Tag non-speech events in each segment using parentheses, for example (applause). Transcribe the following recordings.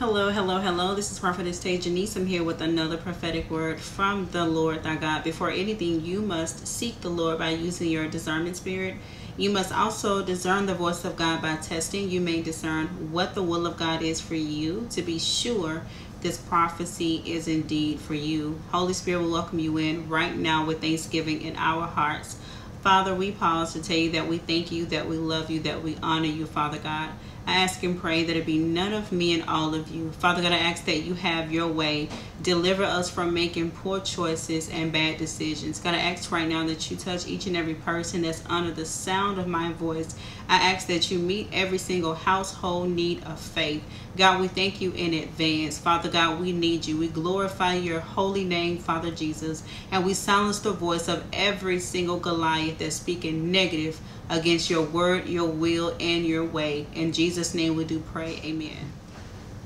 Hello, hello, hello. This is Prophetess TayGanice. I'm here with another prophetic word from the Lord thy God. Before anything, you must seek the Lord by using your discernment spirit. You must also discern the voice of God by testing. You may discern what the will of God is for you to be sure this prophecy is indeed for you. Holy Spirit will welcome you in right now with thanksgiving in our hearts. Father, we pause to tell you that we thank you, that we love you, that we honor you, Father God. I ask and pray that it be none of me and all of you. Father God, I ask that you have your way. Deliver us from making poor choices and bad decisions. God, I ask right now that you touch each and every person that's under the sound of my voice. I ask that you meet every single household need of faith. God, we thank you in advance. Father God, we need you. We glorify your holy name, Father Jesus, and we silence the voice of every single Goliath that's speaking negative against your word, your will, and your way. In Jesus' name we do pray. Amen.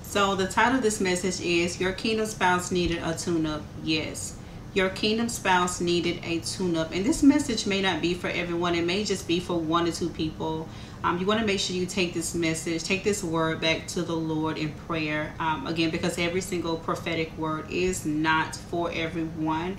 So the title of this message is Your Kingdom Spouse Needed a Tune-Up. Yes. Your kingdom spouse needed a tune-up. And this message may not be for everyone. It may just be for one or two people. Um, you want to make sure you take this message, take this word back to the Lord in prayer. Um, again, because every single prophetic word is not for everyone.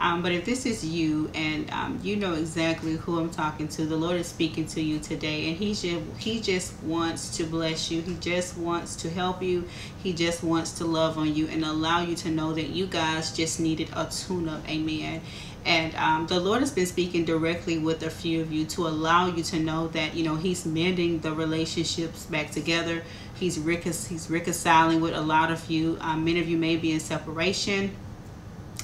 Um, but if this is you and um, you know exactly who I'm talking to, the Lord is speaking to you today, and He just He just wants to bless you. He just wants to help you. He just wants to love on you and allow you to know that you guys just needed a tune-up. Amen. And um, the Lord has been speaking directly with a few of you to allow you to know that you know He's mending the relationships back together. He's he's reconciling with a lot of you. Um, many of you may be in separation.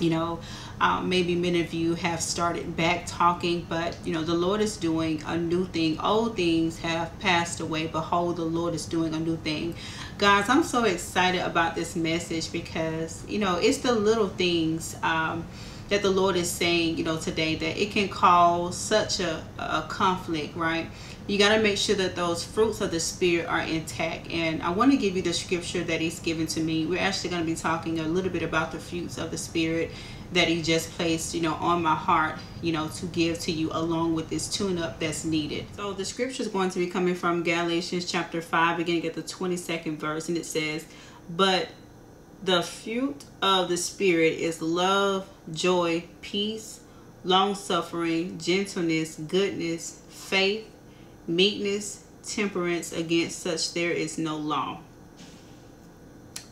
You know, um, maybe many of you have started back talking, but you know, the Lord is doing a new thing. Old things have passed away. Behold, the Lord is doing a new thing. Guys, I'm so excited about this message because, you know, it's the little things um, that the Lord is saying, you know, today that it can cause such a, a conflict, right? You got to make sure that those fruits of the Spirit are intact. And I want to give you the scripture that He's given to me. We're actually going to be talking a little bit about the fruits of the Spirit that he just placed, you know, on my heart, you know, to give to you along with this tune-up that's needed. So the scripture is going to be coming from Galatians chapter 5, beginning at the 22nd verse, and it says, But the fruit of the Spirit is love, joy, peace, long-suffering, gentleness, goodness, faith, meekness, temperance. Against such there is no law.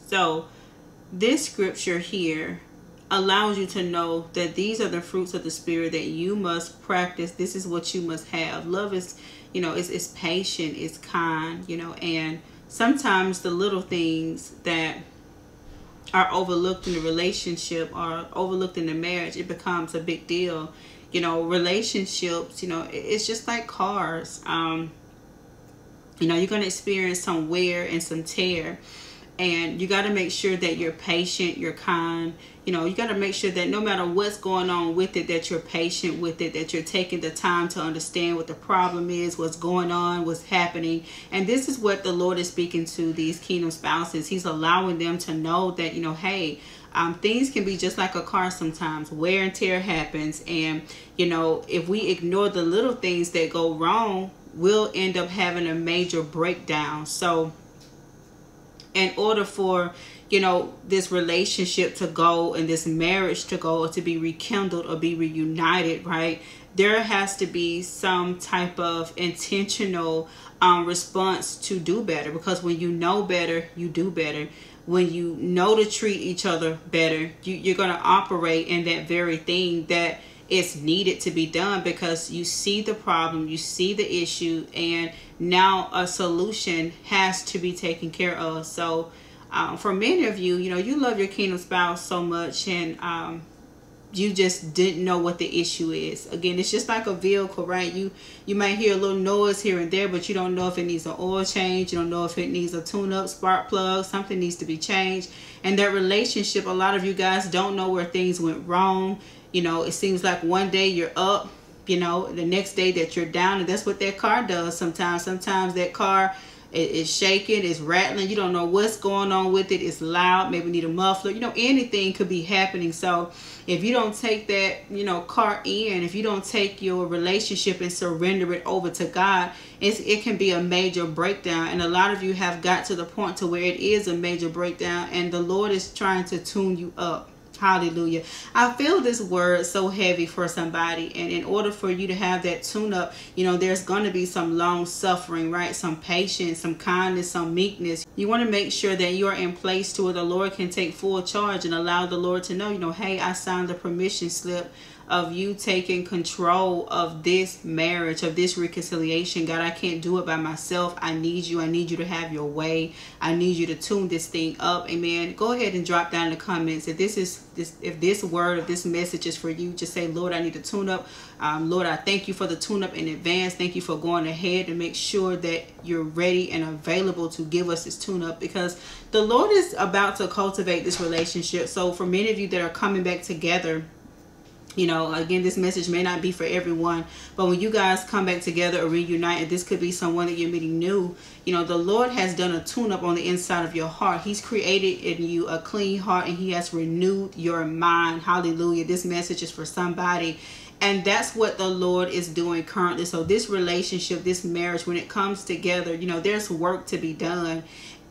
So this scripture here allows you to know that these are the fruits of the spirit that you must practice this is what you must have love is you know it's, it's patient it's kind you know and sometimes the little things that are overlooked in the relationship or overlooked in the marriage it becomes a big deal. You know relationships you know it's just like cars. Um you know you're going to experience some wear and some tear and you got to make sure that you're patient you're kind you know you got to make sure that no matter what's going on with it that you're patient with it that you're taking the time to understand what the problem is what's going on what's happening. And this is what the lord is speaking to these kingdom spouses. He's allowing them to know that you know hey um, things can be just like a car sometimes. Wear and tear happens. And you know if we ignore the little things that go wrong we'll end up having a major breakdown. So in order for you know this relationship to go and this marriage to go or to be rekindled or be reunited right? There has to be some type of intentional um, response to do better. Because when you know better you do better. When you know to treat each other better you, you're going to operate in that very thing that is needed to be done because you see the problem you see the issue and now a solution has to be taken care of. So um, for many of you, you know, you love your kingdom spouse so much and um, you just didn't know what the issue is. Again, it's just like a vehicle, right? You you might hear a little noise here and there, but you don't know if it needs an oil change. You don't know if it needs a tune-up, spark plug. Something needs to be changed. And that relationship, a lot of you guys don't know where things went wrong. You know, it seems like one day you're up you know the next day that you're down and that's what that car does sometimes sometimes that car it's shaking, it's rattling. You don't know what's going on with it. It's loud. Maybe need a muffler. You know, anything could be happening. So if you don't take that, you know, car in, if you don't take your relationship and surrender it over to God, it can be a major breakdown. And a lot of you have got to the point to where it is a major breakdown, and the Lord is trying to tune you up Hallelujah. I feel this word so heavy for somebody. And in order for you to have that tune up, you know, there's going to be some long suffering, right? Some patience, some kindness, some meekness. You want to make sure that you're in place to where the Lord can take full charge and allow the Lord to know, you know, hey, I signed the permission slip of you taking control of this marriage, of this reconciliation. God, I can't do it by myself. I need you. I need you to have your way. I need you to tune this thing up. Amen. Go ahead and drop down in the comments if this is this if this word if this message is for you. Just say, Lord, I need to tune up. Um, Lord, I thank you for the tune up in advance. Thank you for going ahead and make sure that you're ready and available to give us this tune up because the Lord is about to cultivate this relationship. So for many of you that are coming back together you know again this message may not be for everyone but when you guys come back together or reunite and this could be someone that you're meeting new you know the lord has done a tune up on the inside of your heart. He's created in you a clean heart and he has renewed your mind. Hallelujah. This message is for somebody. And that's what the lord is doing currently. So this relationship this marriage when it comes together you know there's work to be done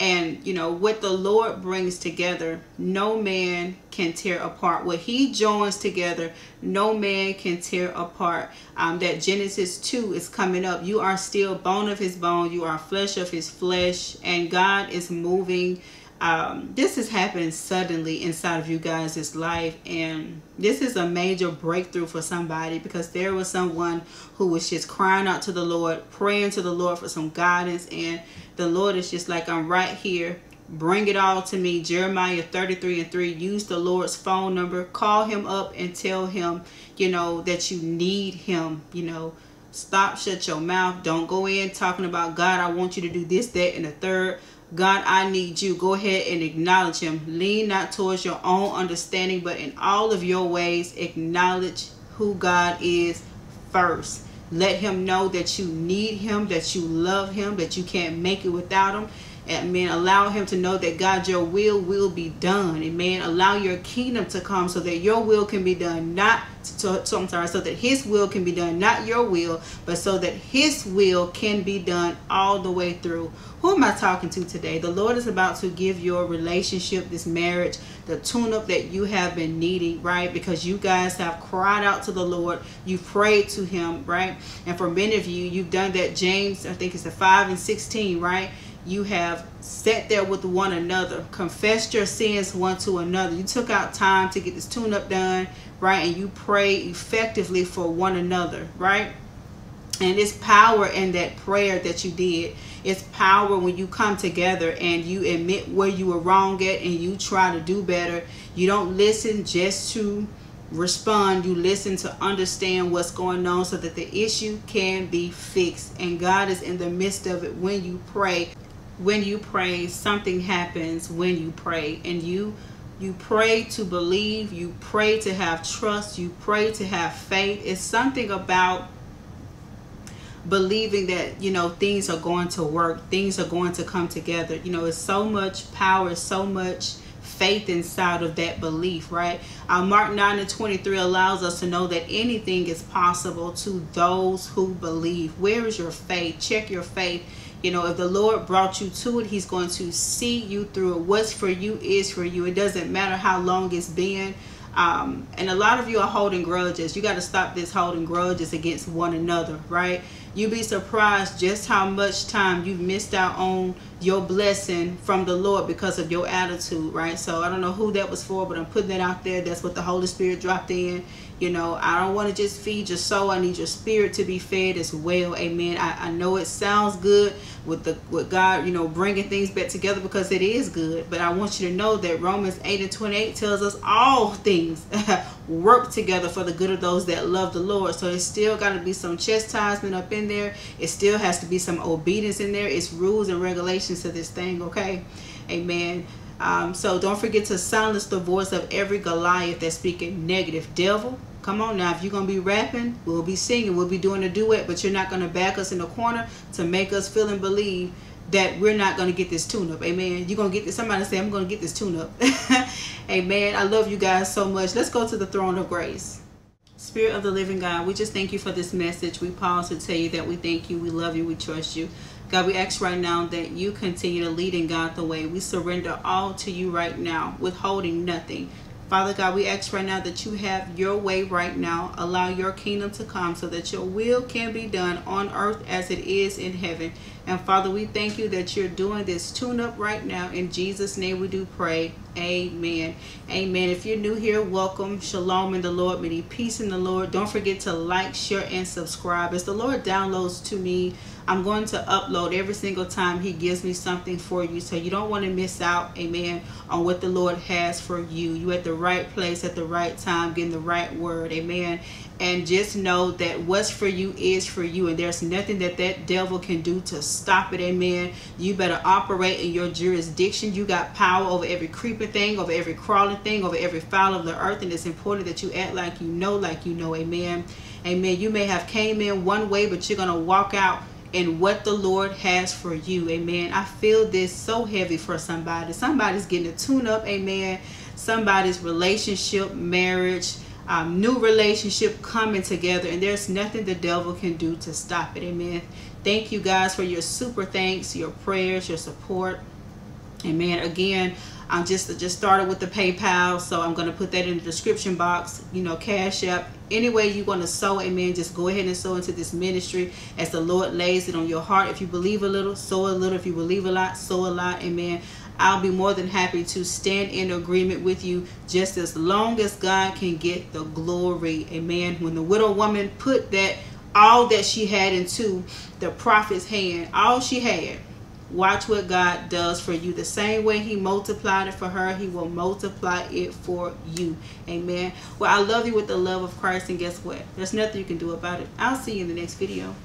and you know what the lord brings together no man can tear apart. What he joins together no man can tear apart. Um, that genesis 2 is coming up. You are still bone of his bone. You are flesh of his flesh. And god is moving um, this has happened suddenly inside of you guys' life and this is a major breakthrough for somebody because there was someone who was just crying out to the lord praying to the lord for some guidance and the lord is just like i'm right here. Bring it all to me. Jeremiah 33 and 3 use the lord's phone number. Call him up and tell him you know that you need him you know. Stop shut your mouth. Don't go in talking about god i want you to do this that and the third God, I need you. Go ahead and acknowledge him. Lean not towards your own understanding, but in all of your ways, acknowledge who God is first. Let him know that you need him, that you love him, that you can't make it without him. Amen. Allow him to know that God, your will will be done. Amen. Allow your kingdom to come so that your will can be done, not so, so I'm sorry, so that his will can be done, not your will, but so that his will can be done all the way through. Who am I talking to today? The Lord is about to give your relationship, this marriage, the tune up that you have been needing, right? Because you guys have cried out to the Lord, you prayed to him, right? And for many of you, you've done that. James, I think it's the 5 and 16, right? You have sat there with one another, confessed your sins one to another. You took out time to get this tune up done, right? And you pray effectively for one another, right? And it's power in that prayer that you did. It's power when you come together and you admit where you were wrong at and you try to do better. You don't listen just to respond you listen to understand what's going on so that the issue can be fixed and god is in the midst of it when you pray when you pray something happens when you pray. And you you pray to believe you pray to have trust you pray to have faith. It's something about believing that you know things are going to work things are going to come together. You know it's so much power so much faith inside of that belief right? Uh, mark 9 and 23 allows us to know that anything is possible to those who believe. Where is your faith? Check your faith you know, if the Lord brought you to it, He's going to see you through it. What's for you is for you. It doesn't matter how long it's been. Um, and a lot of you are holding grudges. You got to stop this holding grudges against one another, right? You'd be surprised just how much time you've missed out on your blessing from the Lord because of your attitude, right? So I don't know who that was for, but I'm putting that out there. That's what the Holy Spirit dropped in. You know, I don't want to just feed your soul. I need your spirit to be fed as well. Amen. I, I know it sounds good with the with God, you know, bringing things back together because it is good. But I want you to know that Romans 8 and 28 tells us all things (laughs) work together for the good of those that love the Lord. So it's still got to be some chastisement up in there. It still has to be some obedience in there. It's rules and regulations to this thing, okay? Amen. Um, so don't forget to silence the voice of every Goliath that's speaking negative. Devil, Come on now, if you're going to be rapping, we'll be singing, we'll be doing a duet, but you're not going to back us in the corner to make us feel and believe that we're not going to get this tune up. Amen. You're going to get this. Somebody say, I'm going to get this tune up. (laughs) Amen. I love you guys so much. Let's go to the throne of grace. Spirit of the living God, we just thank you for this message. We pause to tell you that we thank you, we love you, we trust you. God, we ask right now that you continue to lead and guide the way. We surrender all to you right now, withholding nothing. Father God, we ask right now that you have your way right now. Allow your kingdom to come so that your will can be done on earth as it is in heaven. And Father, we thank you that you're doing this tune up right now. In Jesus' name we do pray. Amen. Amen. If you're new here, welcome. Shalom in the Lord. Many peace in the Lord. Don't forget to like, share, and subscribe. As the Lord downloads to me, I'm going to upload every single time he gives me something for you. So you don't want to miss out, amen, on what the Lord has for you. You at the right place at the right time, getting the right word, amen and just know that what's for you is for you and there's nothing that that devil can do to stop it amen you better operate in your jurisdiction you got power over every creeping thing over every crawling thing over every fowl of the earth and it's important that you act like you know like you know amen amen you may have came in one way but you're gonna walk out in what the Lord has for you. Amen. I feel this so heavy for somebody. Somebody's getting a tune up. Amen. Somebody's relationship, marriage, um, new relationship coming together and there's nothing the devil can do to stop it. Amen. Thank you guys for your super thanks your prayers your support. Amen. Again i'm just just started with the paypal so i'm going to put that in the description box you know cash app. Any way you want to sow amen just go ahead and sow into this ministry as the lord lays it on your heart. If you believe a little sow a little. If you believe a lot sow a lot amen I'll be more than happy to stand in agreement with you just as long as God can get the glory. Amen. When the widow woman put that all that she had into the prophet's hand, all she had, watch what God does for you. The same way he multiplied it for her, he will multiply it for you. Amen. Well, I love you with the love of Christ, and guess what? There's nothing you can do about it. I'll see you in the next video.